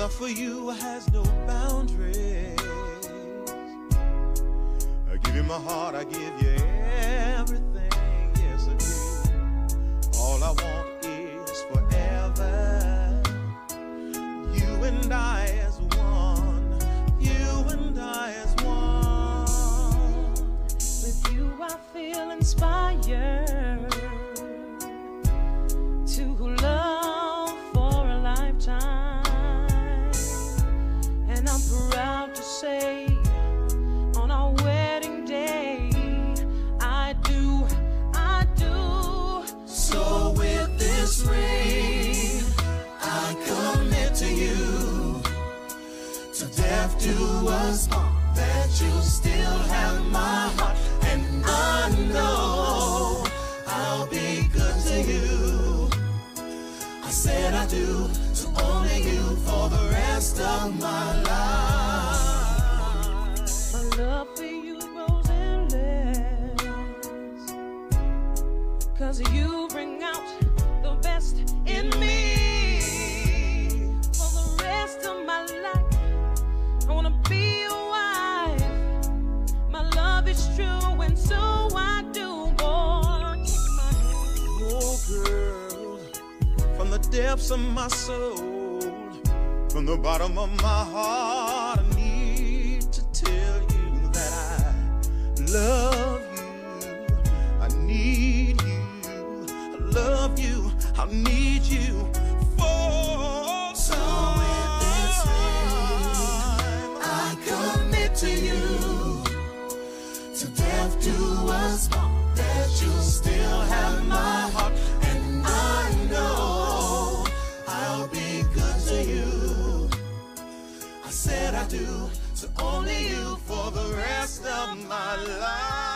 love for you has no boundaries. I give you my heart, I give you everything. Yes, I do. All I want is forever. You and I as one. You and I as one. With you, I feel inspired say, on our wedding day, I do, I do. So with this ring, I commit to you. To death do us that you still have my heart. And I know I'll be good to you. I said I do to only you for the rest of my life. You bring out the best in me. For the rest of my life, I wanna be wife. My love is true, and so I do, boy. Oh, girl, from the depths of my soul, from the bottom of my heart, I need you for so this I commit to you. To death do us part, that you still have my heart, and I know I'll be good to you. I said I do to only you for the rest of my life.